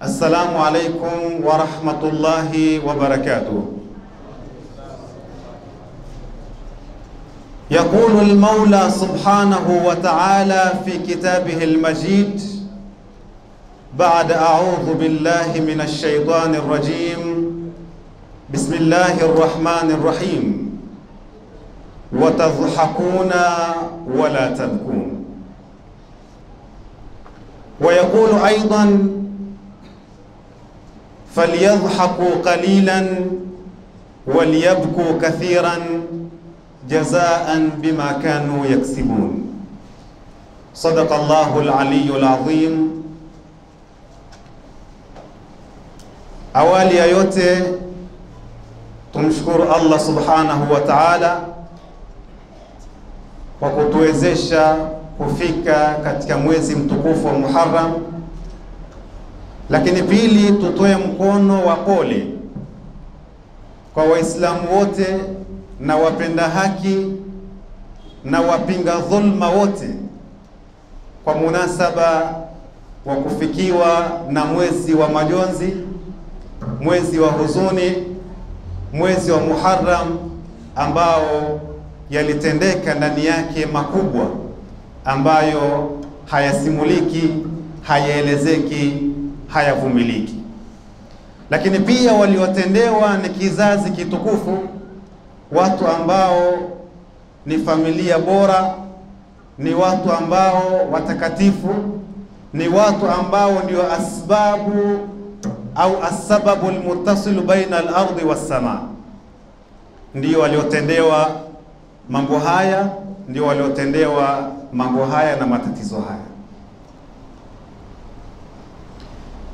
Alaikum wa rahmatullahi wa barakatuh. يقول المولى سبحانه وتعالى في كتابه المجيد بعد أعوذ بالله من الشيطان الرجيم بسم الله الرحمن الرحيم وتضحكون ولا تبكون ويقول أيضا فليضحكوا قليلا وليبكوا كثيرا جزاء بما كانوا يكسبون. صدق الله العلي العظيم. أوالي يوتي تمشكر الله سبحانه وتعالى وكتوزيشا kufika katika mwezi mtukufu lakini pili tutoe mkono wa pole kwa Waislamu wote na wapenda haki na wapinga dhulma wote kwa munasaba wa kufikiwa na mwezi wa majonzi, mwezi wa huzuni, mwezi wa Muharram ambao yalitendeka ndani yake makubwa ambayo hayasimuliki, hayaelezeki, hayavumiliki. Lakini pia waliotendewa ni kizazi kitukufu watu ambao ni familia bora, ni watu ambao watakatifu, ni watu ambao ndio asbabu au asbabu almuttasilu baina al-ardi ndio waliotendewa mambo haya, ndio waliotendewa mambo haya na matatizo haya.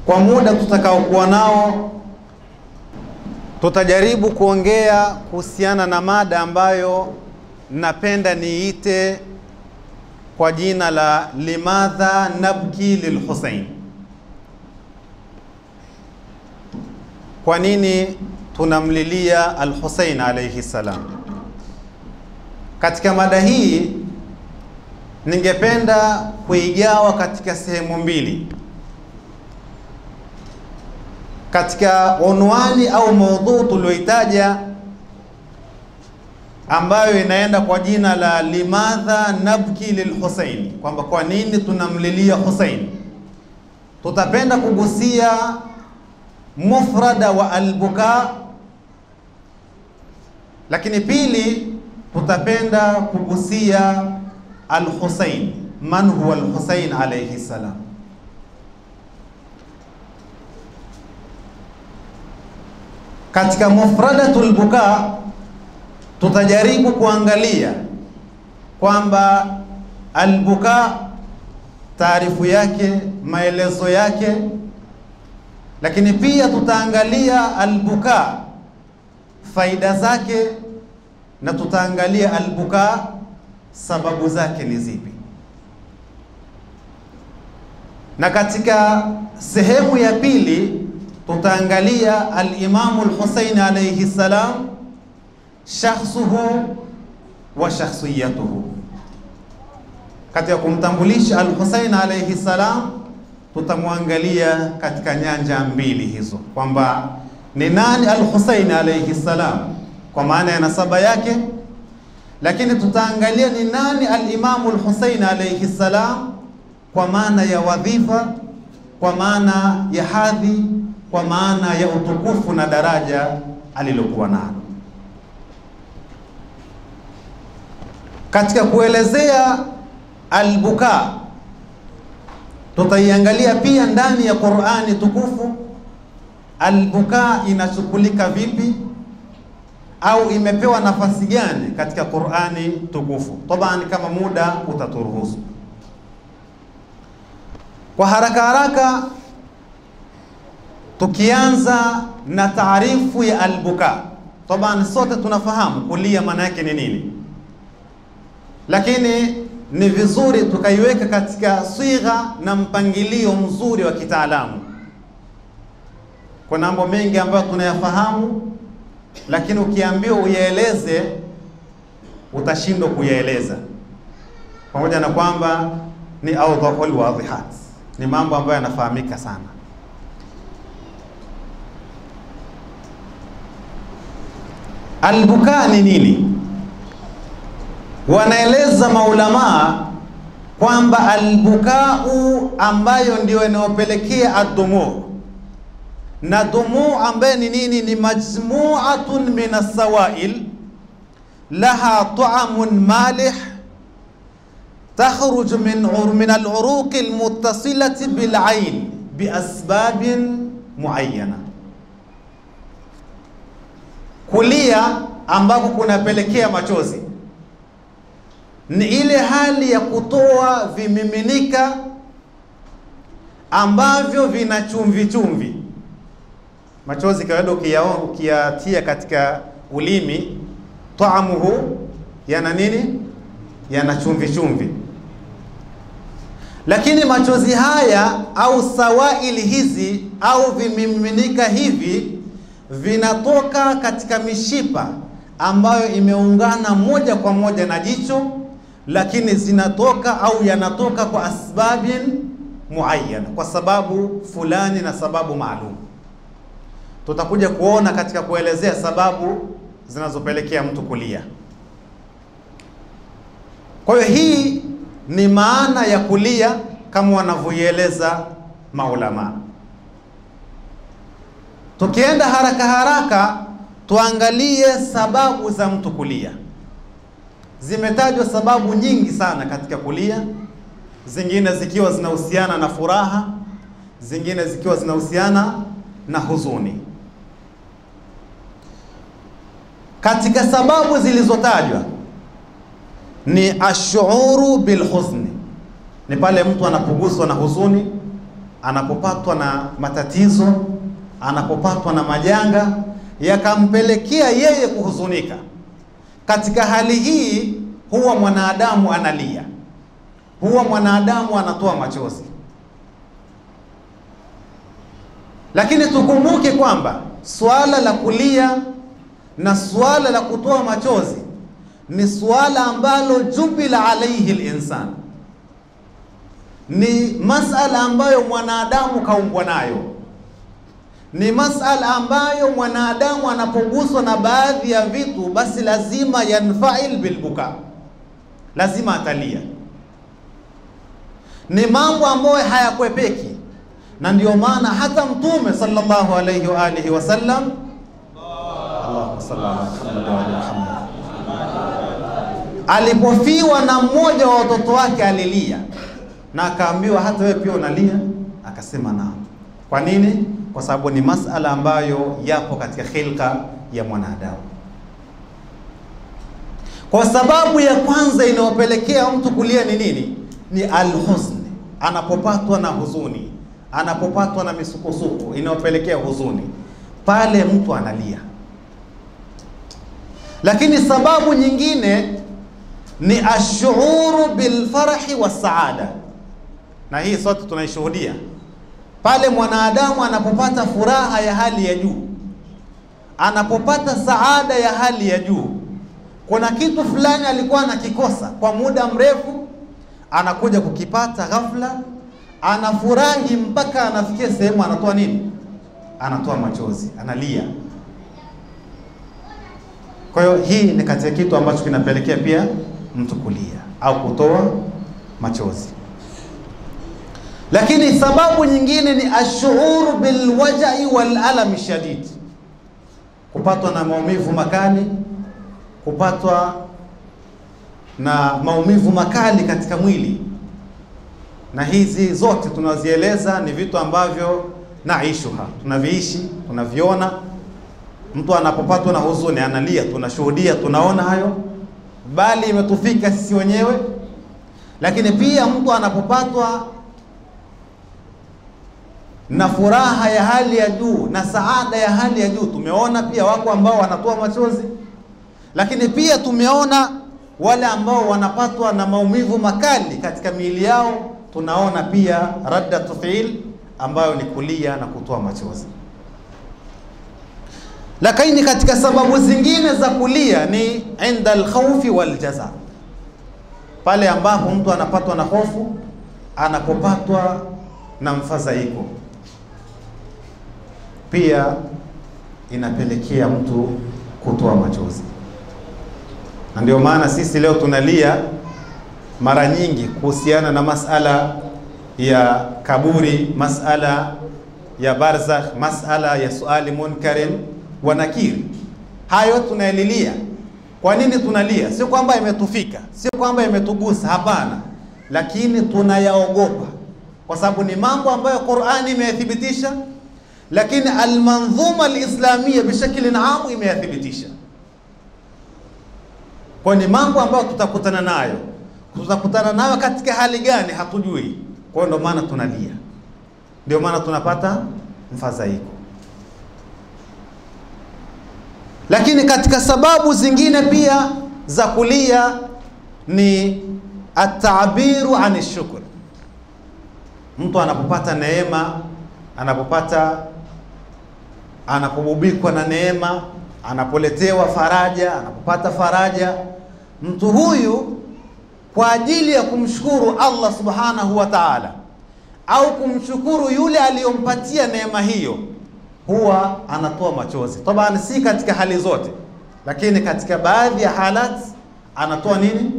Kwa muda tutakaokuwa nao tutajaribu kuongea kuhusiana na mada ambayo napenda niite kwa jina la limadha nabki lilhusein, kwa nini tunamlilia Alhusein alaihi salam. Katika mada hii ningependa kuigawa katika sehemu mbili katika unwani au maudhu tulioitaja ambayo inaenda kwa jina la limadha nabki lilhusaini, kwamba kwa nini tunamlilia Husain. Tutapenda kugusia mufrada wa albuka, lakini pili tutapenda kugusia alhusain, man huwa alhusain alayhi salam. Katika mufradatul buka tutajaribu kuangalia kwamba albuka taarifu yake, maelezo yake, lakini pia tutaangalia albuka faida zake, na tutaangalia albuka sababu zake ni zipi. Na katika sehemu ya pili tutaangalia al-Imamu alaihi ssalam, shakhsuhu wa shakhsiyatuhu. Katika kumtambulisha al-Husain alayhi salam, tutamwangalia katika nyanja mbili hizo, kwamba ni nani al-Husain alayhi salam? Kwa maana ya nasaba yake, lakini tutaangalia ni nani al-Imamu al-Husain alayhi salam? Kwa maana ya wadhifa, kwa maana ya hadhi kwa maana ya utukufu na daraja alilokuwa nalo. Katika kuelezea albuka, tutaiangalia pia ndani ya Qur'ani tukufu albuka inashughulika vipi au imepewa nafasi gani katika Qur'ani tukufu. toban kama muda utaturuhusu, kwa haraka haraka tukianza na taarifu ya albuka. Taban, sote tunafahamu kulia maana yake ni nini, lakini ni vizuri tukaiweka katika swigha na mpangilio mzuri wa kitaalamu. Kuna mambo mengi ambayo tunayafahamu, lakini ukiambiwa uyaeleze utashindwa kuyaeleza, pamoja na kwamba ni awdhahul wadhihat, ni mambo ambayo yanafahamika sana Albukaa ni nini? Wanaeleza maulamaa kwamba albukau ambayo ndio inayopelekea adhumu na dhumu ambaye ni nini? Ni majmuatun min assawail laha ta'amun malih min min al-uruq al-muttasilati bil ayn bi asbabin muayyana. Kulia ambako kunapelekea machozi ni ile hali ya kutoa vimiminika ambavyo vina chumvi chumvi. Machozi kawaida ukiyatia katika ulimi, taamuhu yana nini? Yana chumvi chumvi. Lakini machozi haya au sawaili hizi au vimiminika hivi vinatoka katika mishipa ambayo imeungana moja kwa moja na jicho lakini zinatoka au yanatoka kwa asbabin muayyana, kwa sababu fulani na sababu maalum. Tutakuja kuona katika kuelezea sababu zinazopelekea mtu kulia. Kwa hiyo hii ni maana ya kulia kama wanavyoieleza maulama. Tukienda haraka haraka, tuangalie sababu za mtu kulia. Zimetajwa sababu nyingi sana katika kulia, zingine zikiwa zinahusiana na furaha, zingine zikiwa zinahusiana na huzuni. Katika sababu zilizotajwa ni ashuuru bilhuzni, ni pale mtu anapoguswa na huzuni, anapopatwa na matatizo, anapopatwa na majanga yakampelekea yeye kuhuzunika. Katika hali hii huwa mwanadamu analia, huwa mwanadamu anatoa machozi. Lakini tukumbuke kwamba swala la kulia na swala la kutoa machozi ni swala ambalo jubila alaihi linsan, ni masala ambayo mwanadamu kaumbwa nayo ni masala ambayo mwanadamu anapoguswa na baadhi ya vitu basi lazima yanfail bilbuka, lazima atalia. Ni mambo ambayo hayakwepeki, na ndio maana hata Mtume sallallahu alayhi wa alihi wasallam, alipofiwa na mmoja wa watoto wake alilia, na akaambiwa hata wewe pia unalia? Akasema naam. Kwa nini? Kwa sababu ni masala ambayo yapo katika khilqa ya mwanadamu. Kwa sababu ya kwanza inayopelekea mtu kulia ni nini? Ni alhuzni, anapopatwa na huzuni, anapopatwa na misukosuko inayopelekea huzuni, pale mtu analia. Lakini sababu nyingine ni ashuuru bilfarahi wassaada, na hii sote tunaishuhudia pale mwanadamu anapopata furaha ya hali ya juu, anapopata saada ya hali ya juu, kuna kitu fulani alikuwa anakikosa kwa muda mrefu, anakuja kukipata ghafla, anafurahi mpaka anafikia sehemu anatoa nini? Anatoa machozi, analia. Kwa hiyo hii ni kati ya kitu ambacho kinapelekea pia mtu kulia au kutoa machozi. Lakini sababu nyingine ni ashuuru bilwajai walalami shadid, kupatwa na maumivu makali, kupatwa na maumivu makali katika mwili. Na hizi zote tunazieleza ni vitu ambavyo naishuha, tunaviishi, tunaviona. Mtu anapopatwa na huzuni analia, tunashuhudia, tunaona hayo, bali imetufika sisi wenyewe. Lakini pia mtu anapopatwa na furaha ya hali ya juu na saada ya hali ya juu, tumeona pia wako ambao wanatoa machozi, lakini pia tumeona wale ambao wanapatwa na maumivu makali katika miili yao, tunaona pia raddatu fiil ambayo ni kulia na kutoa machozi. Lakini katika sababu zingine za kulia ni inda alkhawfi waljaza, pale ambapo mtu anapatwa na hofu, anapopatwa na mfadhaiko pia inapelekea mtu kutoa machozi, na ndio maana sisi leo tunalia mara nyingi kuhusiana na masala ya kaburi, masala ya barzakh, masala ya suali munkarin wa nakir. Hayo tunaelilia. Kwa nini tunalia? Si kwamba imetufika, si kwamba imetugusa, hapana, lakini tunayaogopa kwa sababu ni mambo ambayo Qur'ani imeyathibitisha, lakini almandhuma alislamia bishakli aam imeyathibitisha. Kwa ni mambo ambayo tutakutana nayo, tutakutana nayo katika hali gani hatujui. Kwa hiyo ndio maana tunalia, ndio maana tunapata mfadhaiko. Lakini katika sababu zingine pia za kulia ni atabiru ani shukr mtu anapopata neema, anapopata anapobubikwa na neema, anapoletewa faraja, anapopata faraja, mtu huyu kwa ajili ya kumshukuru Allah subhanahu wa ta'ala au kumshukuru yule aliyompatia neema hiyo, huwa anatoa machozi. taban, si katika hali zote, lakini katika baadhi ya halat anatoa nini?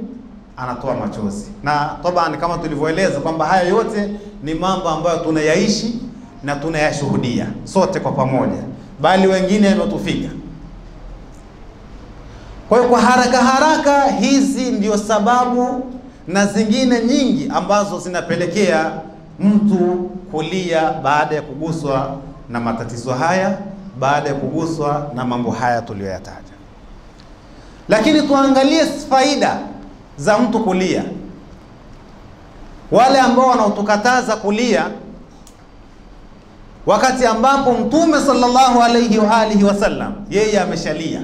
anatoa machozi. Na taban, kama tulivyoeleza kwamba haya yote ni mambo ambayo tunayaishi na tunayashuhudia sote kwa pamoja, bali wengine yametufika. Kwa hiyo kwa haraka haraka, hizi ndio sababu na zingine nyingi ambazo zinapelekea mtu kulia baada ya kuguswa na matatizo haya, baada ya kuguswa na mambo haya tuliyoyataja. Lakini tuangalie faida za mtu kulia. Wale ambao wanaotukataza kulia, wakati ambapo Mtume sallallahu alayhi wa alihi wasallam yeye ameshalia,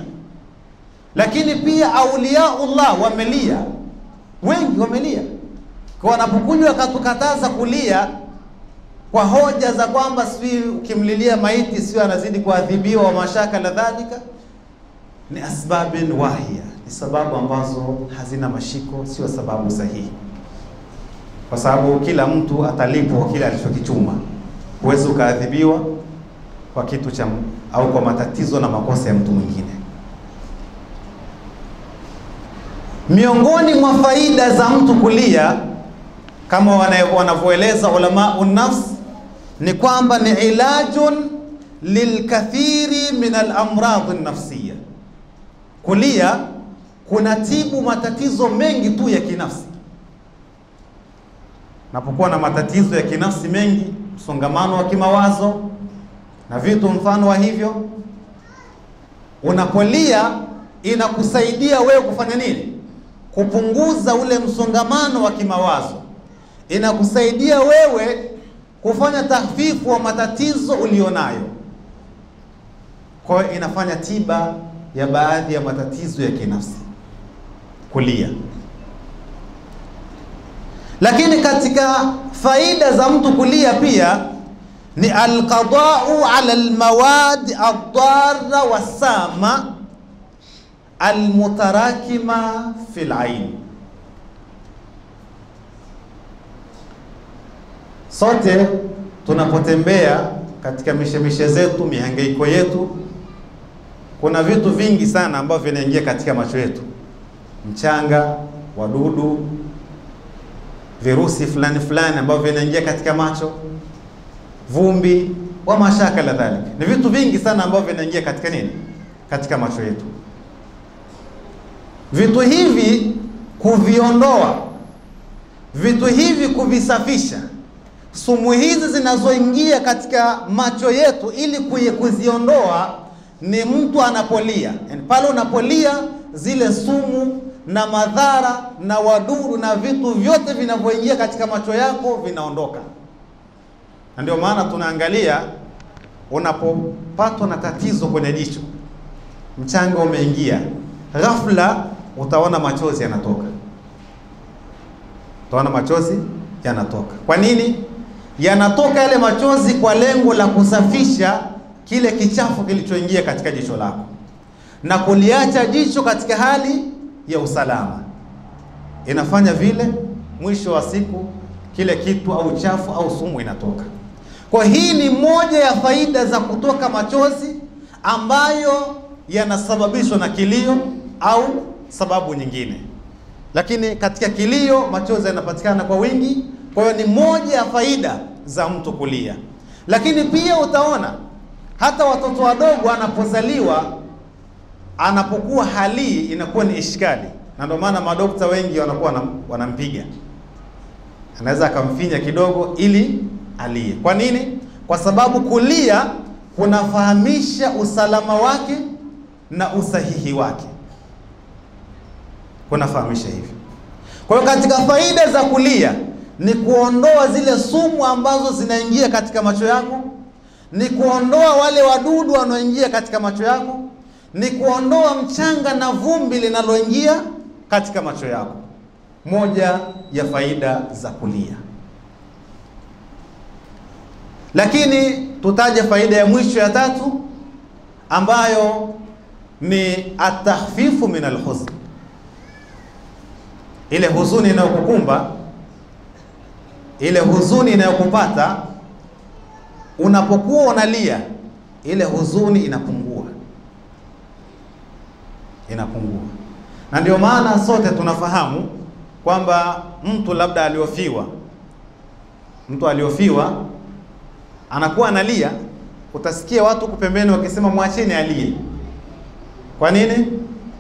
lakini pia auliaullah wamelia, wengi wamelia. Kwa wanapokuja wakatukataza kulia kwa hoja za kwamba si ukimlilia maiti sio anazidi kuadhibiwa wa mashaka la dhalika, ni asbabin wahia ni sababu ambazo hazina mashiko, sio sababu sahihi, kwa sababu kila mtu atalipwa kile alichokichuma. Huwezi ukaadhibiwa kwa kitu cha au kwa matatizo na makosa ya mtu mwingine. Miongoni mwa faida za mtu kulia kama wanavyoeleza ulama nafs ni kwamba ni ilajun lilkathiri min alamradhi nafsiya, kulia kunatibu matatizo mengi tu ya kinafsi. Napokuwa na matatizo ya kinafsi mengi, msongamano wa kimawazo na vitu mfano wa hivyo, unapolia inakusaidia wewe kufanya nini? Kupunguza ule msongamano wa kimawazo, inakusaidia wewe kufanya tahfifu wa matatizo ulionayo. Kwa hiyo inafanya tiba ya baadhi ya matatizo ya kinafsi kulia. Lakini katika faida za mtu kulia pia ni alqadau ala almawad addarra wasama almutarakima fi lain. Sote tunapotembea katika mishemishe zetu, mihangaiko yetu, kuna vitu vingi sana ambavyo vinaingia katika macho yetu mchanga, wadudu, virusi fulani fulani ambavyo vinaingia katika macho, vumbi wa mashaka la dhalika. Ni vitu vingi sana ambavyo vinaingia katika nini, katika macho yetu. Vitu hivi kuviondoa, vitu hivi kuvisafisha, sumu hizi zinazoingia katika macho yetu, ili kuziondoa ni mtu anapolia, yani pale unapolia zile sumu na madhara na wadudu na vitu vyote vinavyoingia katika macho yako vinaondoka. Na ndio maana tunaangalia, unapopatwa na tatizo kwenye jicho, mchanga umeingia, ghafla utaona machozi yanatoka, utaona machozi yanatoka. Kwa nini yanatoka yale machozi? Kwa lengo la kusafisha kile kichafu kilichoingia katika jicho lako na kuliacha jicho katika hali ya usalama. Inafanya vile, mwisho wa siku kile kitu au chafu au sumu inatoka. Kwa hii ni moja ya faida za kutoka machozi ambayo yanasababishwa na kilio au sababu nyingine, lakini katika kilio machozi yanapatikana kwa wingi. Kwa hiyo ni moja ya faida za mtu kulia, lakini pia utaona hata watoto wadogo anapozaliwa, anapokuwa halii inakuwa ni ishkali, na ndio maana madokta wengi wanakuwa wanampiga, anaweza akamfinya kidogo ili alie. Kwa nini? Kwa sababu kulia kunafahamisha usalama wake na usahihi wake, kunafahamisha hivyo. Kwa hiyo katika faida za kulia ni kuondoa zile sumu ambazo zinaingia katika macho yako, ni kuondoa wale wadudu wanaoingia katika macho yako, ni kuondoa mchanga na vumbi linaloingia katika macho yako. Moja ya faida za kulia. Lakini tutaje faida ya mwisho ya tatu ambayo ni atahfifu min alhuzn, ile huzuni inayokukumba ile huzuni inayokupata unapokuwa unalia, ile huzuni inapungua, inapungua. Na ndio maana sote tunafahamu kwamba mtu labda aliofiwa, mtu aliofiwa anakuwa analia, utasikia watu kupembeni pembeni wakisema mwacheni alie. Kwa nini?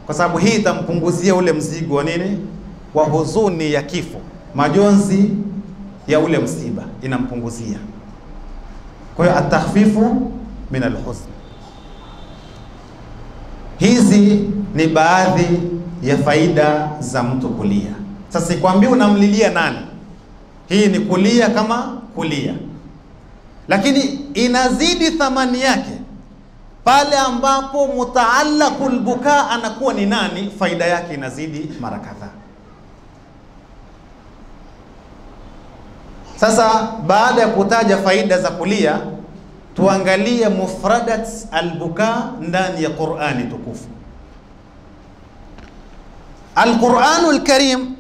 Kwa sababu hii itampunguzia ule mzigo wa nini, wa huzuni ya kifo, majonzi ya ule msiba inampunguzia. Kwa hiyo atakhfifu min alhuzn. Hizi ni baadhi ya faida za mtu kulia. Sasa sikwambii unamlilia nani, hii ni kulia kama kulia, lakini inazidi thamani yake pale ambapo mutaallaqul bukaa anakuwa ni nani, faida yake inazidi mara kadhaa. Sasa baada ya kutaja faida za kulia, tuangalie mufradat albukaa ndani ya Qur'ani tukufu. Alqur'anu lkarim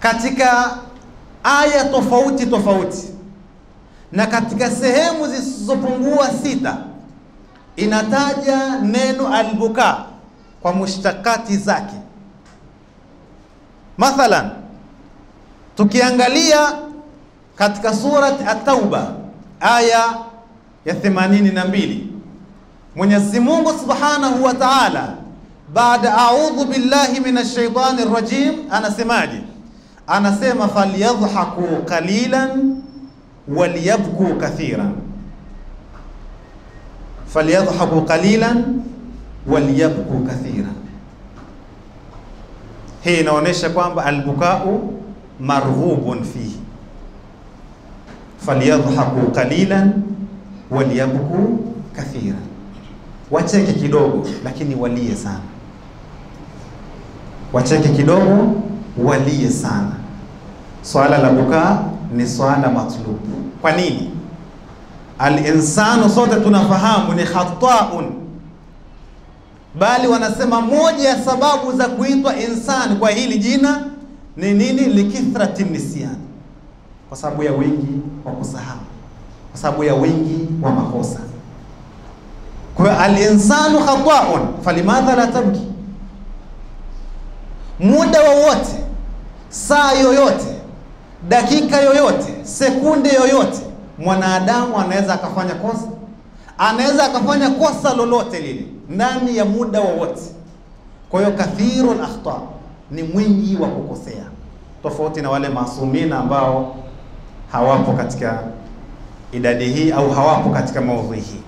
katika aya tofauti tofauti na katika sehemu zisizopungua sita inataja neno albuka kwa mushtakati zake. Mathalan, tukiangalia katika surati At-Tauba aya ya 82 Mwenyezi Mungu Subhanahu wa Ta'ala, baada a'udhu billahi minash shaitani rajim, anasemaje? Anasema falyadhaku qalilan waliyabku kathiran, falyadhaku qalilan waliyabku kathiran. Hii inaonyesha kwamba albukau marghubun fihi, falyadhaku qalilan waliyabku kathiran, wacheke kidogo lakini walie sana, wacheke kidogo walie sana. Swala la bukaa ni swala matlubu. Kwa nini? Alinsanu sote tunafahamu ni khataun, bali wanasema moja ya sababu za kuitwa insani kwa hili jina ni nini? Likithrati nisyan, kwa sababu ya wingi wa kusahau, kwa sababu ya wingi wa makosa. Kwa al-insanu khataun, falimadha la tabki, muda wowote, saa yoyote dakika yoyote, sekunde yoyote, mwanadamu anaweza akafanya kosa, anaweza akafanya kosa lolote lile ndani ya muda wowote. Kwa hiyo kathirul akhta, ni mwingi wa kukosea, tofauti na wale masumina ambao hawapo katika idadi hii au hawapo katika maudhui hii.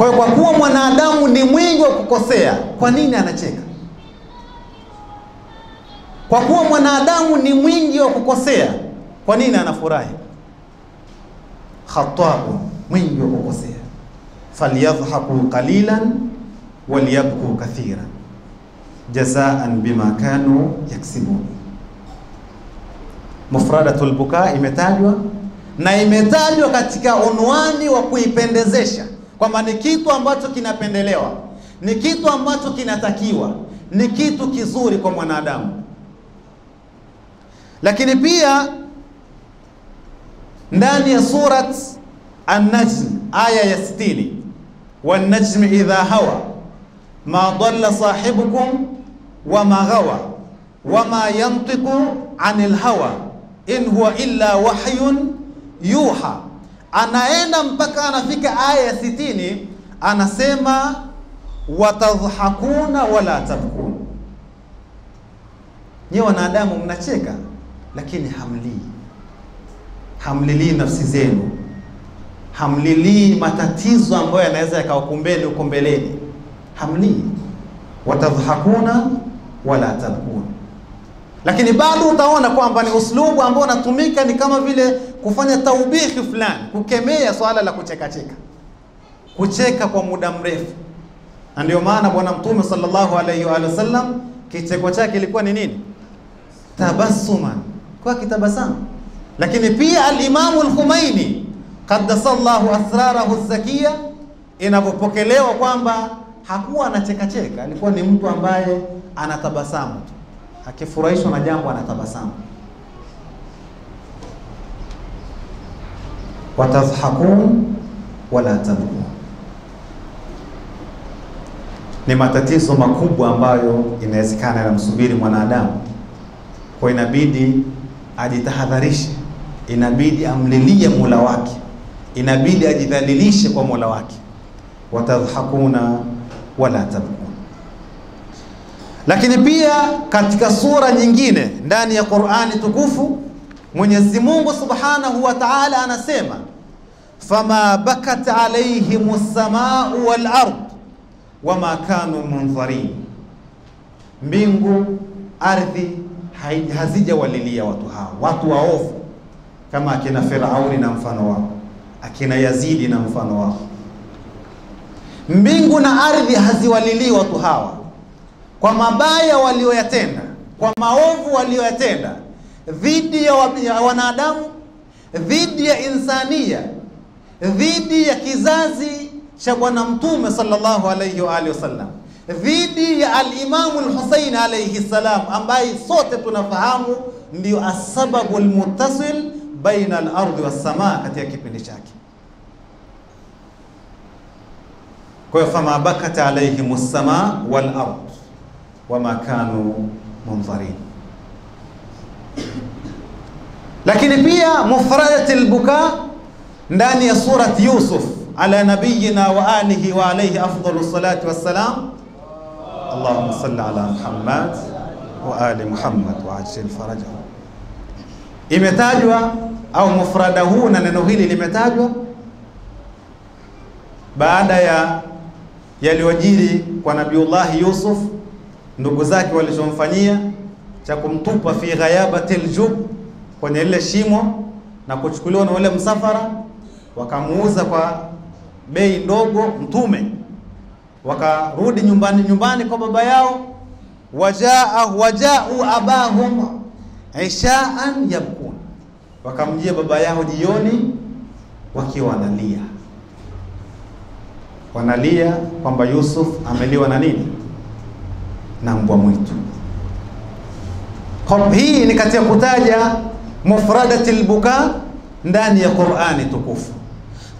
Kwa hiyo kwa kuwa mwanadamu ni mwingi wa kukosea, kwa nini anacheka? Kwa kuwa mwanadamu ni mwingi wa kukosea, kwa nini anafurahi? Khatabu, mwingi wa kukosea. Falyadhhaku qalilan waliyabku kathira jazaan bima kanu yaksibun. Mufradatul buka imetajwa na imetajwa katika unwani wa kuipendezesha kwamba ni kitu ambacho kinapendelewa, ni kitu ambacho kinatakiwa, ni kitu kizuri kwa mwanadamu lakini pia ndani ya surat An-Najm aya ya 60, wan najmi idha hawa ma dalla sahibukum wa ma ghawa wama yantiqu anil hawa in huwa illa wahyun yuha. Anaenda mpaka anafika aya ya 60, anasema watadhakuna wala tabkun, nyewe wanadamu mnacheka lakini hamlii, hamlilii nafsi zenu, hamlilii matatizo ambayo yanaweza yakawakumbeni huko mbeleni, hamlii. Watadhakuna wala tabkun, lakini bado utaona kwamba ni uslubu ambao unatumika ni kama vile kufanya taubihi fulani, kukemea swala la kuchekacheka, kucheka kwa muda mrefu. Na ndio maana Bwana Mtume sallallahu alaihi wa sallam kicheko chake ilikuwa ni nini? Tabassuma, kwa kitabasamu. Lakini pia al-Imamu al-Khumaini qaddasallahu asrarahu zakia, inavyopokelewa kwamba hakuwa anachekacheka, alikuwa ni mtu ambaye anatabasamu tu, akifurahishwa na jambo anatabasamu. watadhhakun wala tabkun ni matatizo makubwa ambayo inawezekana yanamsubiri mwanadamu, kwa inabidi ajitahadharishe, inabidi amlilie Mola wake, inabidi ajidhalilishe kwa Mola wake. watadhhakuna wala tabkun. Lakini pia katika sura nyingine ndani ya Qur'ani tukufu Mwenyezi Mungu Subhanahu wa Ta'ala anasema fama bakat alayhimus samaa'u wal ard wama kanu mundharin, mbingu ardhi hazijawalilia watu hao, watu waovu kama akina Firauni na mfano wao, akina Yazidi na mfano wao. Mbingu na ardhi haziwalilii watu hawa kwa mabaya walioyatenda, kwa maovu walioyatenda dhidi ya wanadamu, dhidi ya insania, dhidi ya kizazi cha Bwana Mtume sallallahu alayhi wa alihi wasallam, dhidi ya al-Imamu al-Husayn alayhi salam, ambaye sote tunafahamu ndio asababu almuttasil baina al-ardi katika kipindi chake. Kwa hiyo fama bakat alayhim as-samaa وما كانوا منظرين. لكن بيا مفردة البكاء ناني صورة يوسف على نبينا وآله وعليه أفضل الصلاة والسلام. اللهم صل على محمد وآل محمد وعجل فرجه. إمتاجوا أو مفردهون لنهيل الإمتاجوا بعد يا يلوجيري ونبي الله يوسف ndugu zake walichomfanyia cha kumtupa fi ghayabati ljub, kwenye lile shimo na kuchukuliwa na ule msafara wakamuuza kwa bei ndogo Mtume, wakarudi nyumbani nyumbani kwa baba yao. wajaa wajau abahum ishaan yabkun, wakamjia baba yao jioni wakiwa wanalia, wanalia kwamba Yusuf ameliwa na nini? Na mbwa mwitu. Hii ni katika kutaja mufradati lbuka ndani ya Qur'ani tukufu.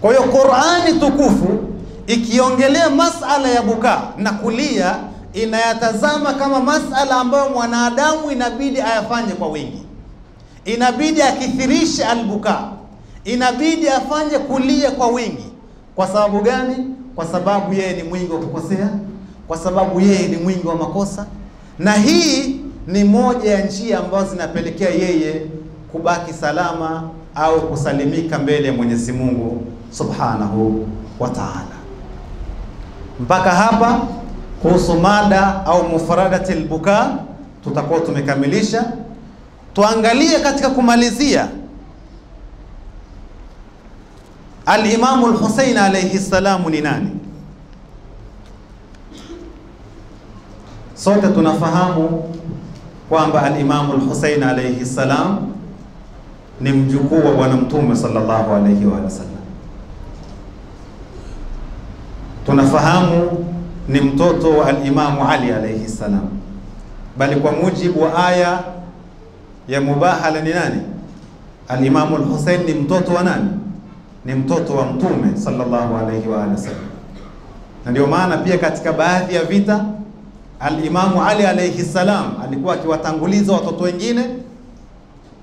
Kwa hiyo Qur'ani tukufu ikiongelea masala ya buka na kulia, inayatazama kama masala ambayo mwanadamu inabidi ayafanye kwa wingi, inabidi akithirishe albuka, inabidi afanye kulia kwa wingi. Kwa sababu gani? Kwa sababu yeye ni mwingi wa kukosea, kwa sababu yeye ni mwingi wa makosa, na hii ni moja ya njia ambazo zinapelekea yeye kubaki salama au kusalimika mbele ya Mwenyezi Mungu Subhanahu wa Ta'ala. Mpaka hapa kuhusu mada au mufradatil buka tutakuwa tumekamilisha. Tuangalie katika kumalizia, Al-Imamu Al-Husayn alayhi salamu ni nani? Sote tunafahamu kwamba Al-Imamu Al-Husayn alayhi salam ni mjukuu wa Bwana Mtume sallallahu alayhi wa sallam. Tunafahamu ni mtoto wa al-Imamu Ali alayhi salam, bali kwa mujibu wa aya ya Mubahala ni nani? Al-Imamu al-Husayn ni mtoto wa nani? ni mtoto wa Mtume sallallahu alaihi wa sallam, na ndio maana pia katika baadhi ya vita Al-Imamu Ali alayhi salam alikuwa akiwatanguliza watoto wengine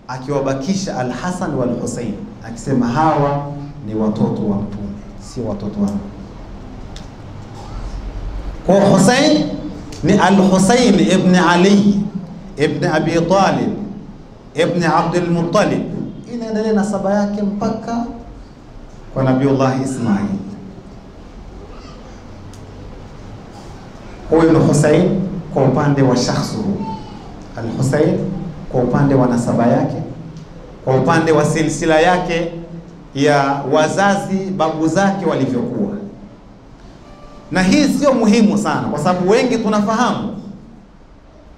akiwabakisha Alhasan walhusein akisema hawa ni watoto wa Mtume, si watoto wangu. Kwa Husein ni Al-Husain ibn Ali ibn Abi Talib ibn Abdul Muttalib, inaendelea nasaba yake mpaka kwa Nabiullahi Ismail. Huyu ni Hussein kwa upande wa shakhsuhu, al-Hussein kwa upande wa nasaba yake, kwa upande wa silsila yake ya wazazi babu zake walivyokuwa. Na hii sio muhimu sana, kwa sababu wengi tunafahamu,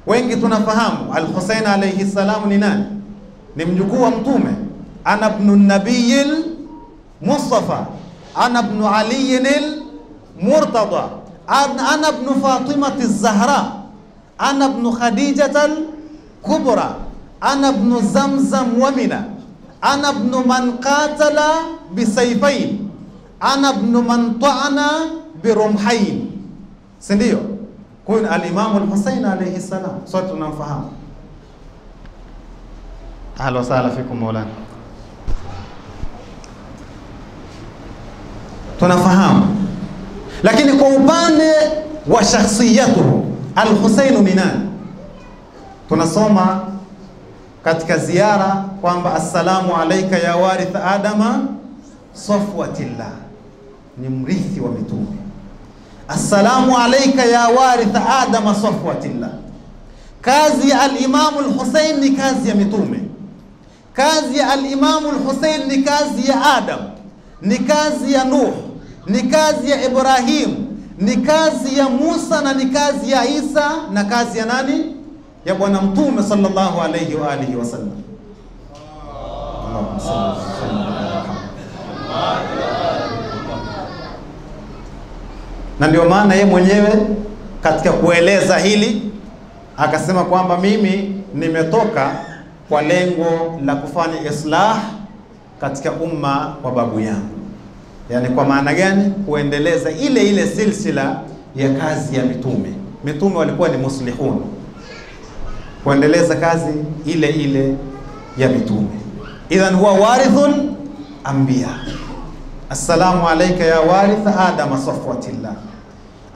wengi tunafahamu al-Hussein alayhi salam ni nani? Ni mjukuu wa Mtume, ana ibn nabiyil Mustafa, ana ibn aliyil murtada, ana ibn Fatimati Zahra, ana ibn Khadijata kubra ana ibn zamzam wa mina ana ibn man qatala bisayfain ana ibn man ta'ana birumhain, si ndio? Huyu al-Imam al-Husayn alayhi salam, sote tunamfahamu. Ahlan wa sahlan fikum maulana, tunafahamu. Lakini kwa upande wa shakhsiyatuhu al-Husayn Minan tunasoma katika ziara kwamba assalamu alaika ya warith adama safwatillah, ni mrithi wa mitume. Assalamu alaika ya warith adama safwatillah. Kazi ya alimamu al-Husayn ni kazi ya mitume. Kazi ya alimamu al-Husayn ni kazi ya Adam, ni kazi ya Nuh, ni kazi ya Ibrahim, ni kazi ya Musa na ni kazi ya Isa na kazi ya nani? ya Bwana Mtume sallallahu alayhi wa alihi wasallam. Na ndio maana yeye mwenyewe katika kueleza hili akasema kwamba mimi nimetoka kwa lengo la kufanya islah katika umma wa babu yangu. Yaani kwa maana gani? Kuendeleza ile ile silsila ya kazi ya mitume. Mitume walikuwa ni muslihun kuendeleza kazi ile ile ya mitume. Idhan huwa warithul anbiya. Assalamu alayka ya waritha adama safwatillah.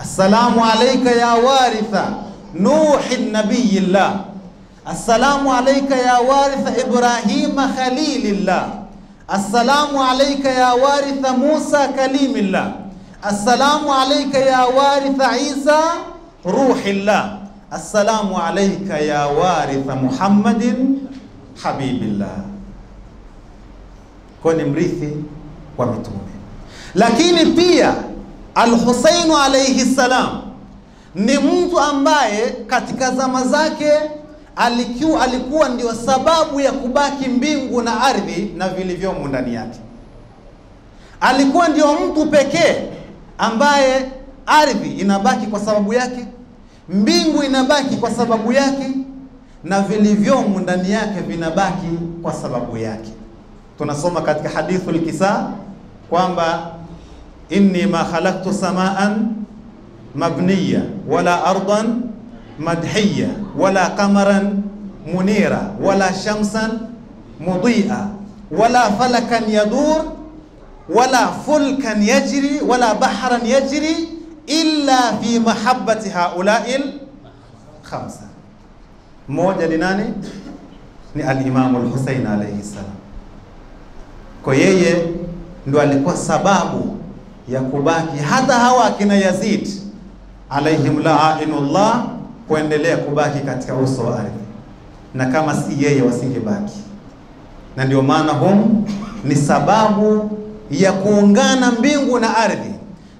Assalamu alayka ya waritha nuhi nabiyillah. Assalamu alayka ya waritha ibrahima khalilillah. Assalamu alayka ya waritha Musa kalimillah. Assalamu alayka ya waritha Isa ruhillah. Assalamu alayka ya waritha Muhammadin habibillah, kwa ni mrithi wa mitume. Lakini pia Al-Husainu alayhi salam ni mtu ambaye katika zama zake alikuwa, alikuwa ndio sababu ya kubaki mbingu na ardhi na vilivyomo ndani yake. Alikuwa ndio mtu pekee ambaye ardhi inabaki kwa sababu yake mbingu inabaki kwa sababu yake na vilivyomo ndani yake vinabaki kwa sababu yake. Tunasoma katika hadithu al-kisa kwamba inni ma khalaqtu samaan mabniya wala ardan madhiya wala qamaran munira wala shamsan mudhi'a wala falakan yadur wala fulkan yajri wala bahran yajri illa fi mahabbati haulai khamsa. Mmoja ni nani? Ni al-Imamu al-Husayn alayhi salam. Kwa yeye ndo alikuwa sababu ya kubaki hata hawa akina Yazid alaihim la'inullah kuendelea kubaki katika uso wa ardhi, na kama si yeye wasingebaki. Na ndio maana hum ni sababu ya kuungana mbingu na ardhi.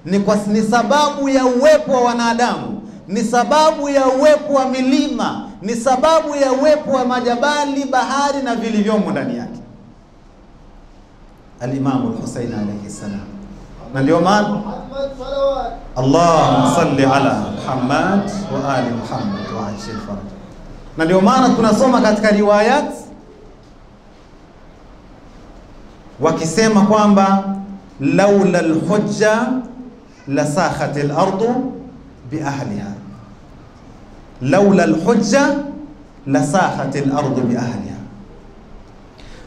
Ni, kwa, ni sababu ya uwepo wa wanadamu, ni sababu ya uwepo wa milima, ni sababu ya uwepo wa majabali, bahari na vilivyomo ndani yake. Alimamu Al-Husayn alayhi salam, na ndio maana Allahumma salli ala Muhammad wa ali Muhammad wa ajil faraj. Na ndio maana tunasoma katika riwayat wakisema kwamba laula alhujja lasakhat lardu biahliha, laula alhujja lasakhat lardu biahliha,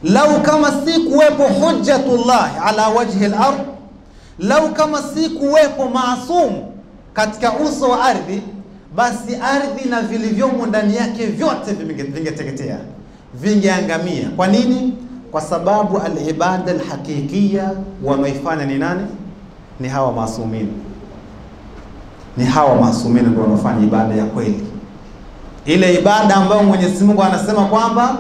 lau kama si kuwepo hujjatullah ala wajhi lard, lau kama si kuwepo maasumu katika uso wa ardhi, basi ardhi na vilivyomo ndani yake vyote vingeteketea, vingeangamia. Kwa nini? Kwa sababu alibada alhaqiqiya wanaoifanya ni nani? Ni hawa maasumini, ni hawa maasumini ndio wanaofanya ibada ya kweli, ile ibada ambayo Mwenyezi Mungu anasema kwamba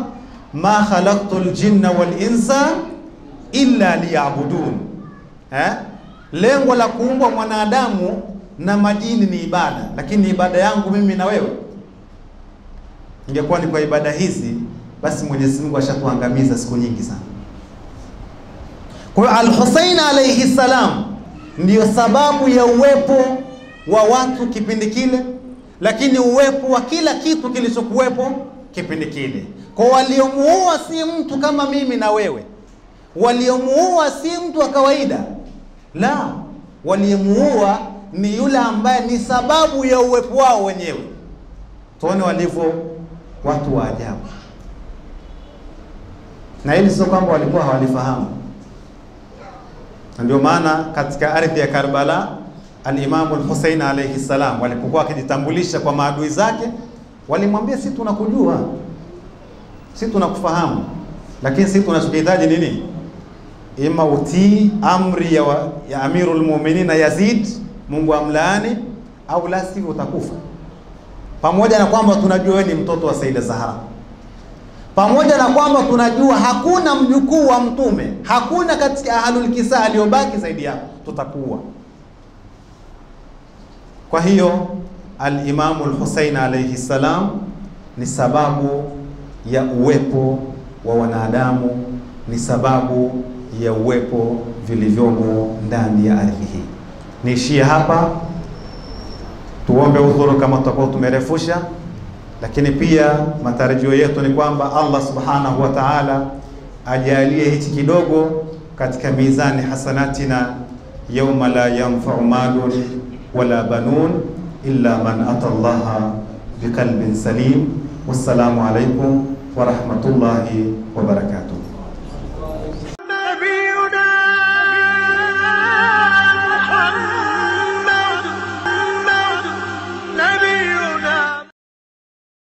ma khalaqtu ljinna wal insa illa liyabudun. Eh, lengo la kuumbwa mwanadamu na majini ni ibada, lakini ibada yangu mimi na wewe, ingekuwa ni kwa ibada hizi, basi Mwenyezi Mungu ashatuangamiza siku nyingi sana. Kwa hiyo Al-Hussein alayhi salam ndiyo sababu ya uwepo wa watu kipindi kile, lakini uwepo wa kila kitu kilichokuwepo kipindi kile. Kwa waliomuua si mtu kama mimi na wewe, waliomuua si mtu wa kawaida, la, walimuua ni yule ambaye ni sababu ya uwepo wao wenyewe. Tuone walivyo watu wa ajabu, na hili sio kwamba walikuwa hawalifahamu. Ndio maana katika ardhi ya Karbala Alimamu Al-Hussein alayhi salam walipokuwa wakijitambulisha kwa maadui zake, walimwambia si tunakujua, si tunakufahamu, lakini si tunachokihitaji nini? Ima utii amri ya, wa, ya Amirul Mu'minin Yazid Mungu amlaani au la sivyo utakufa. Pamoja na kwamba tunajua wewe ni mtoto wa Saida Zahara, pamoja na kwamba tunajua hakuna mjukuu wa mtume, hakuna katika ahlul kisa aliyobaki zaidi yako, tutakuwa. Kwa hiyo Alimamu Lhusein al-Hussein alayhi salam ni sababu ya uwepo wa wanadamu, ni sababu ya uwepo vilivyomo ndani ya ardhi hii. Niishie hapa, tuombe udhuru kama tutakuwa tumerefusha, lakini pia matarajio yetu ni kwamba Allah subhanahu wa ta'ala ajalie hichi kidogo katika mizani hasanatina yauma la yanfau malun wala banun illa man ata Allaha biqalbin salim. Wassalamu alaikum wa rahmatullahi wa barakatuh.